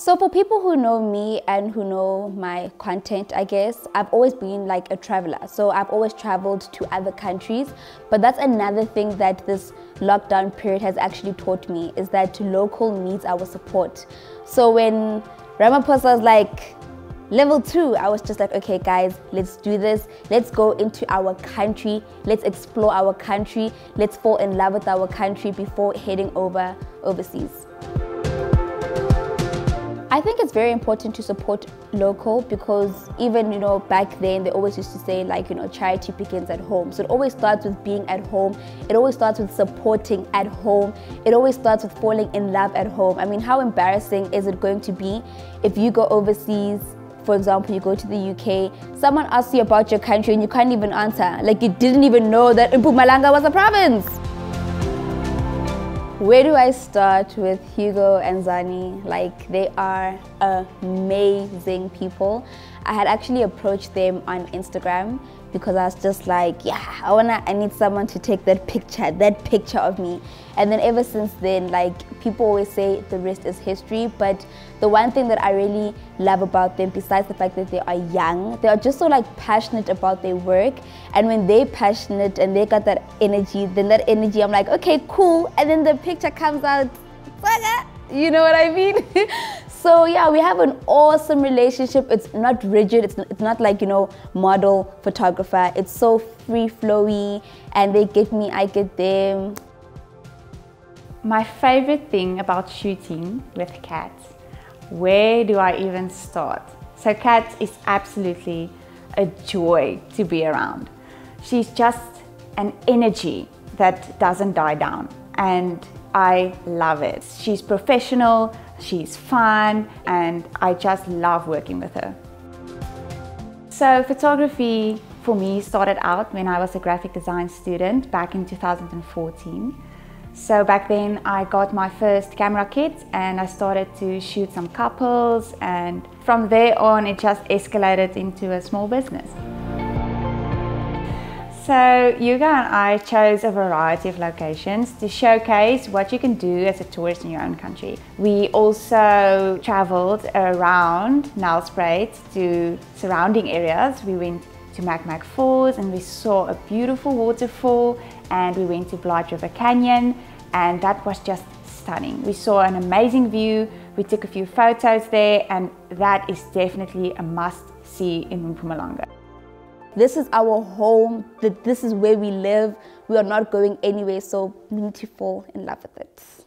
So for people who know me and who know my content, I guess, I've always been like a traveler. So I've always traveled to other countries. But that's another thing that this lockdown period has actually taught me is that local needs our support. So when Ramaphosa was like, Level two, I was just like, okay, guys, let's do this. Let's go into our country. Let's explore our country. Let's fall in love with our country before heading over overseas. I think it's very important to support local because even, you know, back then they always used to say like, you know, charity begins at home. So it always starts with being at home. It always starts with supporting at home. It always starts with falling in love at home. I mean, how embarrassing is it going to be if you go overseas for example, you go to the UK, someone asks you about your country and you can't even answer. Like you didn't even know that Mpumalanga was a province. Where do I start with Hugo and Zani? Like they are amazing people. I had actually approached them on Instagram because I was just like, yeah, I wanna, I need someone to take that picture, that picture of me. And then ever since then, like people always say the rest is history. But the one thing that I really love about them, besides the fact that they are young, they are just so like passionate about their work. And when they're passionate and they got that energy, then that energy, I'm like, okay, cool. And then the picture comes out, you know what I mean? So yeah, we have an awesome relationship. It's not rigid. It's, it's not like, you know, model, photographer. It's so free flowy and they get me, I get them. My favorite thing about shooting with Kat, where do I even start? So Kat is absolutely a joy to be around. She's just an energy that doesn't die down and I love it. She's professional, she's fun, and I just love working with her. So photography for me started out when I was a graphic design student back in 2014. So back then I got my first camera kit and I started to shoot some couples and from there on it just escalated into a small business. So Yuga and I chose a variety of locations to showcase what you can do as a tourist in your own country. We also traveled around Nelspruit to surrounding areas. We went to Macmac Falls and we saw a beautiful waterfall and we went to Blyde River Canyon and that was just stunning. We saw an amazing view, we took a few photos there and that is definitely a must see in Mpumalanga. This is our home. This is where we live. We are not going anywhere, so we need to fall in love with it.